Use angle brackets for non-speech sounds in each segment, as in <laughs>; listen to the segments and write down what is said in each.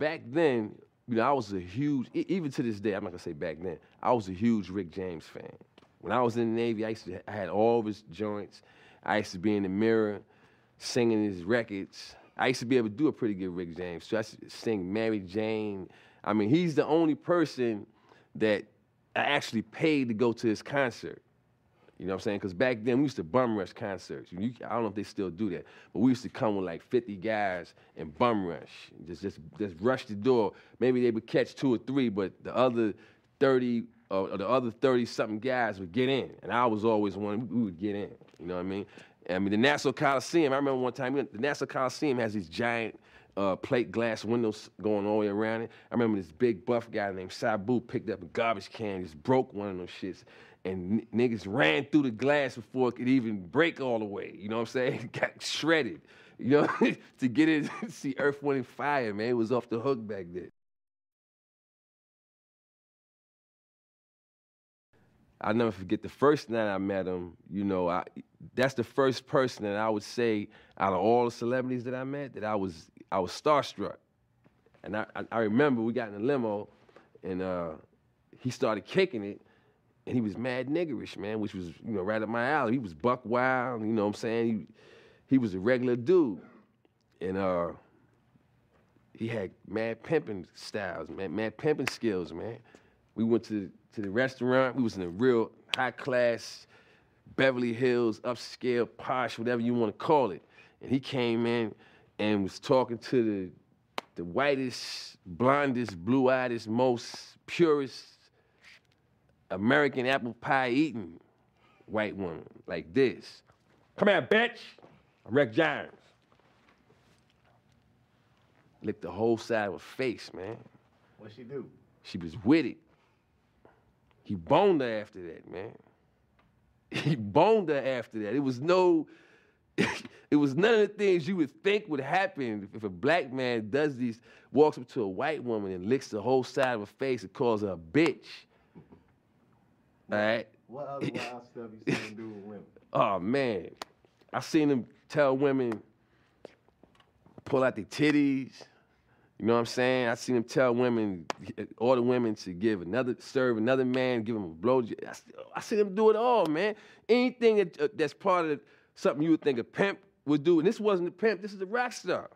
back then, you know, I was a huge, even to this day, I'm not gonna say back then, I was a huge Rick James fan. When I was in the Navy, I used to, I had all of his joints. I used to be in the mirror singing his records. I used to be able to do a pretty good Rick James. So I used to sing Mary Jane. I mean, he's the only person that I actually paid to go to his concert. You know what I'm saying? Because back then we used to bum rush concerts. You, I don't know if they still do that, but we used to come with like 50 guys and bum rush, just just just rush the door. Maybe they would catch two or three, but the other 30 or the other 30 something guys would get in, and I was always one. We would get in. You know what I mean? I mean the Nassau Coliseum. I remember one time the Nassau Coliseum has these giant uh, plate glass windows going all the way around it. I remember this big buff guy named Sabu picked up a garbage can, just broke one of those shits, and n- niggas ran through the glass before it could even break all the way. You know what I'm saying? <laughs> Got shredded. You know, <laughs> to get in <laughs> see Earth, Wind, and Fire, man, it was off the hook back then. I'll never forget the first night I met him. You know, I, that's the first person that I would say out of all the celebrities that I met that I was I was starstruck. And I, I, I remember we got in a limo, and uh, he started kicking it, and he was mad niggerish, man, which was you know right up my alley. He was buck wild, you know what I'm saying? He he was a regular dude, and uh, he had mad pimping styles, mad pimping skills, man. We went to to the restaurant. We was in a real high class Beverly Hills, upscale, posh, whatever you want to call it. And he came in and was talking to the the whitest, blondest, blue-eyedest, most purest American apple pie eating white woman like this. Come here, bitch. I'm Rick James. Licked the whole side of her face, man. What'd she do? She was with it. He boned her after that, man. <laughs> He boned her after that. It was no, <laughs> it was none of the things you would think would happen if a black man does these, walks up to a white woman and licks the whole side of her face and calls her a bitch. All right? What other wild stuff you seen do with women? <laughs> Oh man, I seen him tell women pull out their titties. You know what I'm saying? I seen him tell women, order women to give another, serve another man, give him a blow. I, I seen him do it all, man. Anything that, uh, that's part of something you would think a pimp would do, and this wasn't a pimp. This is a rock star.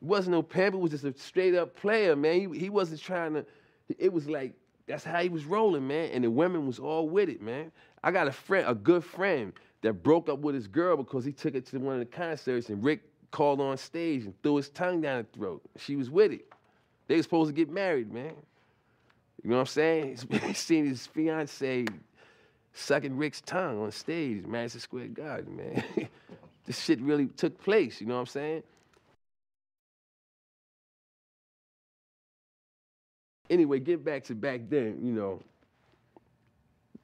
It wasn't no pimp. It was just a straight up player, man. He, he wasn't trying to. It was like that's how he was rolling, man. And the women was all with it, man. I got a friend, a good friend, that broke up with his girl because he took it to one of the concerts, and Rick called on stage and threw his tongue down her throat. She was with it. They were supposed to get married, man. You know what I'm saying? <laughs> He seen his fiance sucking Rick's tongue on stage, Madison Square Garden, man. <laughs> this shit really took place, you know what I'm saying? Anyway, get back to back then, you know,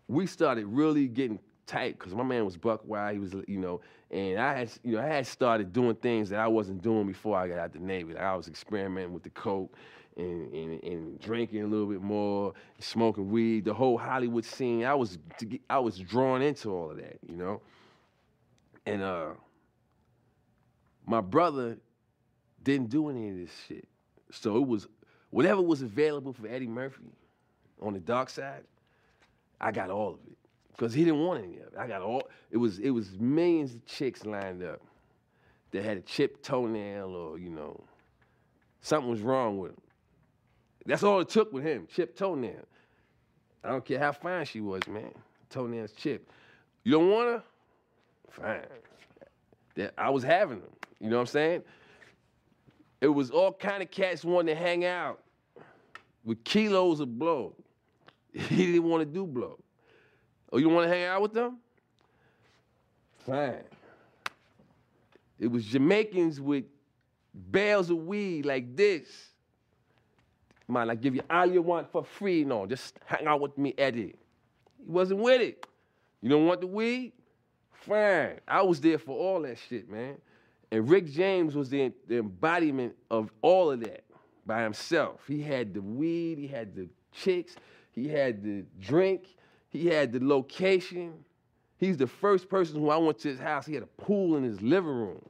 we started really getting tight because my man was buck wild. He was, you know, and I had, you know, I had started doing things that I wasn't doing before I got out the Navy. Like I was experimenting with the coke and, and, and drinking a little bit more, smoking weed. The whole Hollywood scene, I was, I was drawn into all of that, you know. And uh, my brother didn't do any of this shit, so it was whatever was available for Eddie Murphy on the dark side. I got all of it because he didn't want any of it. I got all. It was it was millions of chicks lined up that had a chipped toenail or you know something was wrong with them. That's all it took with him, chipped toenail. I don't care how fine she was, man. Toenails chipped. You don't want her? Fine. That I was having them. You know what I'm saying? It was all kind of cats wanting to hang out with kilos of blow. <laughs> He didn't want to do blow. Oh, you want to hang out with them? Fine. It was Jamaicans with bales of weed like this. Man, I give you all you want for free. No, just hang out with me, Eddie. He wasn't with it. You don't want the weed? Fine. I was there for all that shit, man. And Rick James was the, the embodiment of all of that by himself. He had the weed, he had the chicks, he had the drink, he had the location. He's the first person who I went to his house. He had a pool in his living room.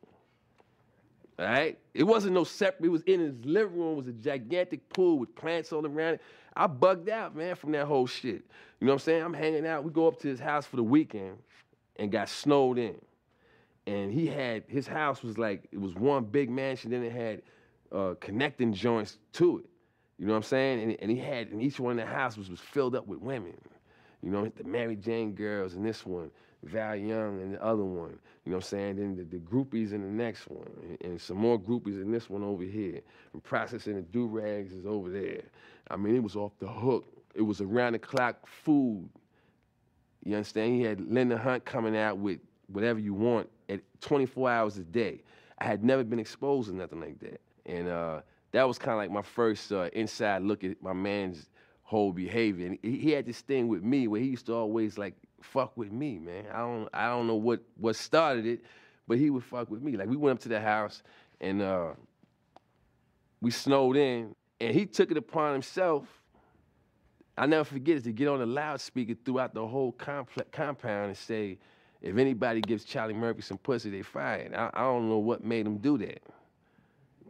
All right? It wasn't no separate, it was in his living room, it was a gigantic pool with plants all around it. I bugged out, man, from that whole shit. You know what I'm saying? I'm hanging out. We go up to his house for the weekend and got snowed in. And he had, his house was like, it was one big mansion, then it had uh, connecting joints to it. You know what I'm saying? And, and he had, and each one of the houses was filled up with women. You know, the Mary Jane girls and this one, Val Young and the other one. You know what I'm saying? Then the, the groupies in the next one, and, and, some more groupies in this one over here. And processing the do rags is over there. I mean, it was off the hook. It was around the clock food. You understand? He had Linda Hunt coming out with whatever you want at 24 hours a day. I had never been exposed to nothing like that. And uh, that was kind of like my first uh, inside look at my man's whole behavior. And he, he had this thing with me where he used to always like fuck with me, man. I don't I don't know what what started it, but he would fuck with me. Like we went up to the house and uh, we snowed in, and he took it upon himself. I never forget it to get on the loudspeaker throughout the whole complex, compound and say, if anybody gives Charlie Murphy some pussy, they fired. I, I don't know what made him do that.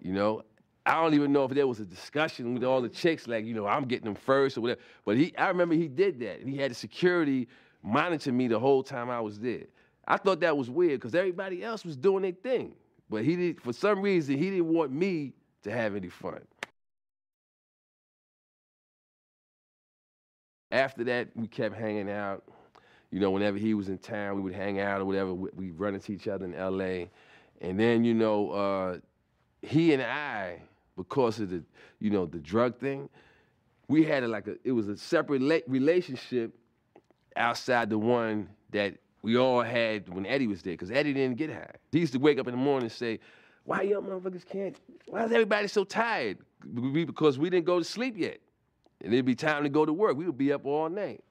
You know, I don't even know if there was a discussion with all the chicks, like, you know, I'm getting them first or whatever. But he, I remember he did that. He had the security monitor me the whole time I was there. I thought that was weird because everybody else was doing their thing. But he did, for some reason, he didn't want me to have any fun. After that, we kept hanging out. You know, whenever he was in town, we would hang out or whatever. We'd run into each other in L.A. And then, you know, uh, he and I, because of the, you know, the drug thing, we had like a, it was a separate relationship outside the one that we all had when Eddie was there, because Eddie didn't get high. He used to wake up in the morning and say, why y'all motherfuckers can't, why is everybody so tired? Because we didn't go to sleep yet. And it'd be time to go to work. We would be up all night.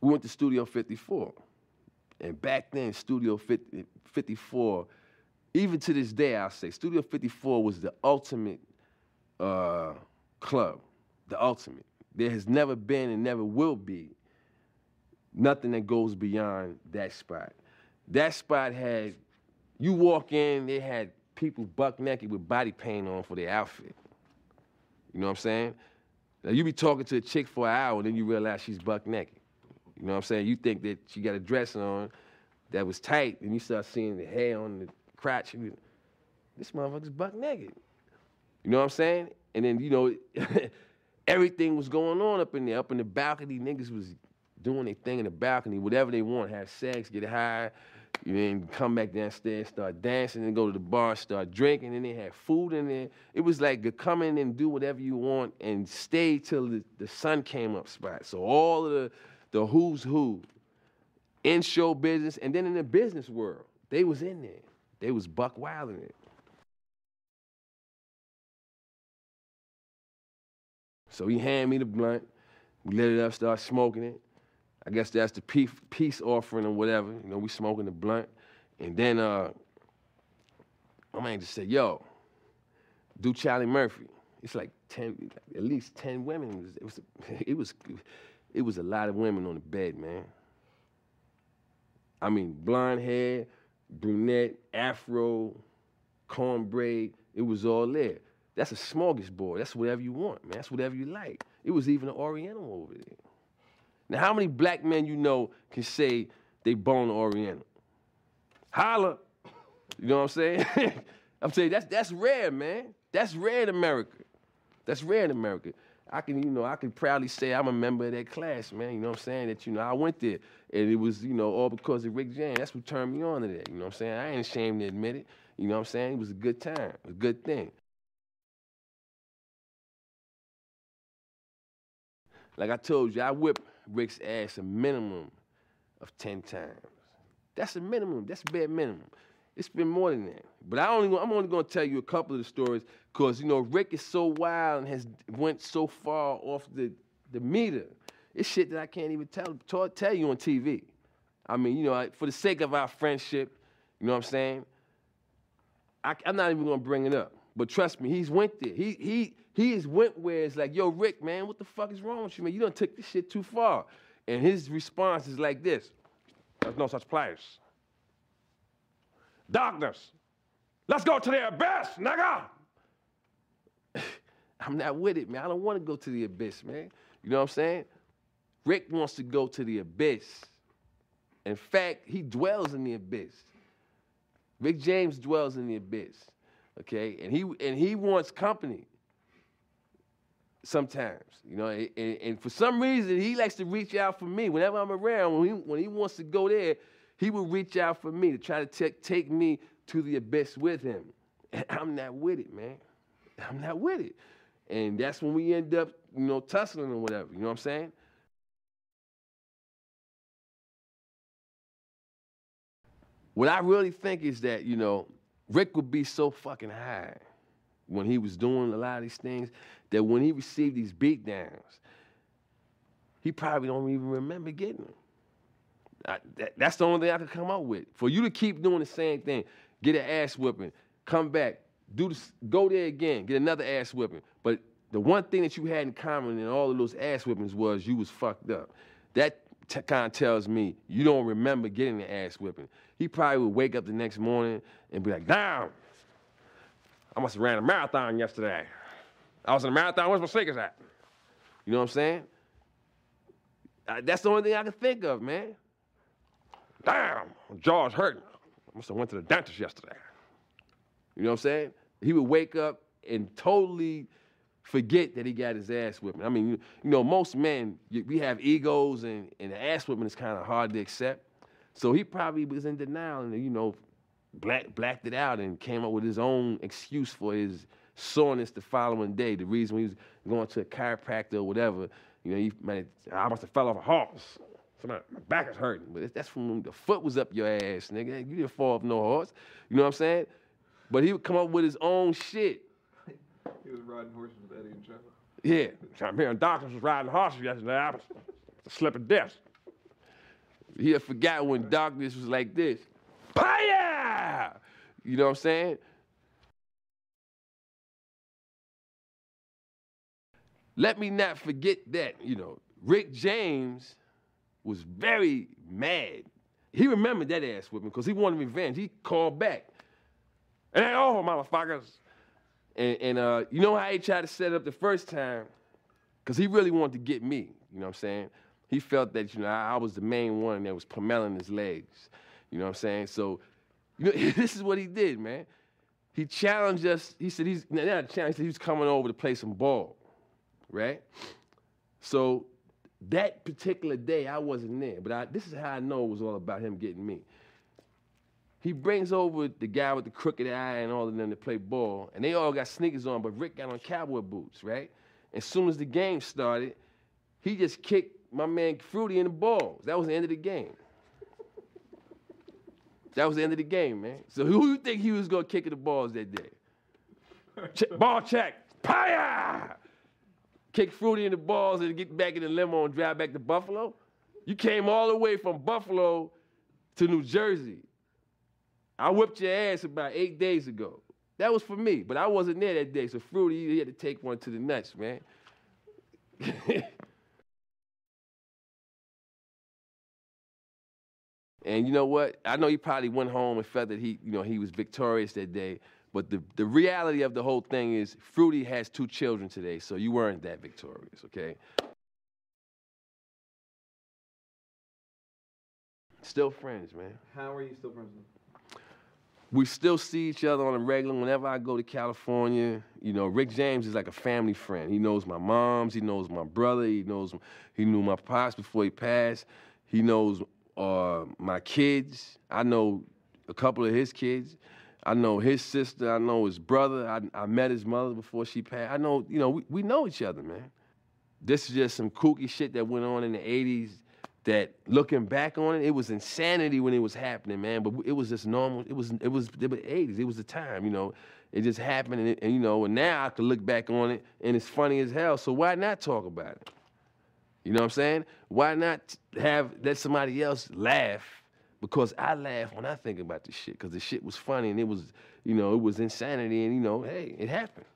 We went to Studio 54. And back then, Studio 50, 54, even to this day, I'll say, Studio 54 was the ultimate uh, club, the ultimate. There has never been and never will be nothing that goes beyond that spot. That spot had, you walk in, they had people buck naked with body paint on for their outfit. You know what I'm saying? Now you be talking to a chick for an hour, and then you realize she's buck naked. You know what I'm saying? You think that she got a dress on that was tight, and you start seeing the hair on the crotch. You, this motherfucker's buck naked. You know what I'm saying? And then, you know, <laughs> everything was going on up in there, up in the balcony. Niggas was doing their thing in the balcony, whatever they want, have sex, get high, you then come back downstairs, start dancing, and go to the bar, start drinking, and they had food in there. It was like come in and do whatever you want and stay till the, the sun came up spot. So all of the, the who's who in show business and then in the business world, they was in there. They was buck wild in it. So he handed me the blunt. We lit it up, started smoking it. I guess that's the peace offering or whatever. You know, we smoking the blunt. And then uh, my man just said, yo, do Charlie Murphy. It's like 10, at least 10 women. It was, it was, <laughs> it was a lot of women on the bed, man. I mean, blonde hair, brunette, afro, cornbread, it was all there. That's a smorgasbord. That's whatever you want, man. That's whatever you like. It was even an Oriental over there. Now, how many black men you know can say they born Oriental? Holla. You know what I'm saying? <laughs> I'm saying that's that's rare, man. That's rare in America. That's rare in America. I can, you know, I can proudly say I'm a member of that class, man. You know what I'm saying? That, you know, I went there. And it was, you know, all because of Rick James. That's what turned me on to that. You know what I'm saying? I ain't ashamed to admit it. You know what I'm saying? It was a good time, a good thing. Like I told you, I whip Rick's ass a minimum of 10 times. That's a minimum. That's a bare minimum. It's been more than that. But I only, I'm only going to tell you a couple of the stories because, you know, Rick is so wild and has went so far off the, the meter. It's shit that I can't even tell, tell, tell you on TV. I mean, you know, for the sake of our friendship, you know what I'm saying? I, am not even going to bring it up. But trust me, he's went there. He, he, he is went where it's like, yo, Rick, man, what the fuck is wrong with you, man? You don't take this shit too far. And his response is like this. There's no such place. Darkness. Let's go to the abyss, nigga. <laughs> I'm not with it, man. I don't want to go to the abyss, man. You know what I'm saying? Rick wants to go to the abyss. In fact, he dwells in the abyss. Rick James dwells in the abyss. Okay? And he and he wants company sometimes, you know, and, and, for some reason he likes to reach out for me whenever I'm around. When he when he wants to go there, he will reach out for me to try to take take me to the abyss with him. And I'm not with it, man. I'm not with it. And that's when we end up, you know, tussling or whatever. You know what I'm saying? What I really think is that, you know, Rick would be so fucking high when he was doing a lot of these things that when he received these beatdowns, he probably don't even remember getting them. I, that, that's the only thing I could come up with. For you to keep doing the same thing, get an ass whipping, come back, do this, go there again, get another ass whipping. But the one thing that you had in common in all of those ass whippings was you was fucked up. That t- kind of tells me you don't remember getting the ass whipping. He probably would wake up the next morning and be like, damn, I must have ran a marathon yesterday. I was in a marathon, where's my sneakers at? You know what I'm saying? Uh, that's the only thing I can think of, man. Damn, my jaw's hurting. I must have went to the dentist yesterday. You know what I'm saying? He would wake up and totally forget that he got his ass whipping. I mean, you, you know, most men, you, we have egos, and, and ass whipping is kind of hard to accept. So he probably was in denial and, you know, black, blacked it out and came up with his own excuse for his soreness the following day. The reason he was going to a chiropractor or whatever, you know, he I must have fell off a horse. So my, my back is hurting, but that's from when the foot was up your ass, nigga. You didn't fall off no horse. You know what I'm saying? But he would come up with his own shit. He was riding horses with Eddie and Trevor. Yeah, I'm hearing doctors was riding horses yesterday. I was a slip of death. He forgot when darkness was like this. Fire! You know what I'm saying? Let me not forget that, you know, Rick James was very mad. He remembered that ass whipping because he wanted revenge. He called back. And all oh, motherfuckers. And, and uh, you know how he tried to set it up the first time? Because he really wanted to get me, you know what I'm saying? He felt that, you know, I, I was the main one that was pommeling his legs. You know what I'm saying? So, you know, <laughs> this is what he did, man. He challenged us. He said he's not a challenge. He, he was coming over to play some ball, right? So that particular day, I wasn't there, but I, this is how I know it was all about him getting me. He brings over the guy with the crooked eye and all of them to play ball, and they all got sneakers on, but Rick got on cowboy boots, right? As soon as the game started, he just kicked my man Fruity in the balls. That was the end of the game. That was the end of the game, man. So who do you think he was gonna kick in the balls that day? Ball check. Paya! Kick Fruity in the balls and get back in the limo and drive back to Buffalo? You came all the way from Buffalo to New Jersey. I whipped your ass about eight days ago. That was for me, but I wasn't there that day. So Fruity, he had to take one to the nuts, man. <laughs> and you know what? I know he probably went home and felt that he, you know, he was victorious that day. But the, the reality of the whole thing is Fruity has two children today, so you weren't that victorious, okay? Still friends, man. How are you still friends? We still see each other on a regular. Whenever I go to California, you know, Rick James is like a family friend. He knows my moms, he knows my brother, he knows he knew my pops before he passed. He knows uh, my kids. I know a couple of his kids. I know his sister. I know his brother. I, I met his mother before she passed. I know, you know, we, we know each other, man. This is just some kooky shit that went on in the 80s that looking back on it, it was insanity when it was happening, man. But it was just normal. It was, it was, the 80s. It was the time, you know. It just happened, and, it, and you know, and now I can look back on it, and it's funny as hell. So why not talk about it? You know what I'm saying? Why not have let somebody else laugh because I laugh when I think about this shit because the shit was funny and it was, you know, it was insanity and, you know, hey, it happened.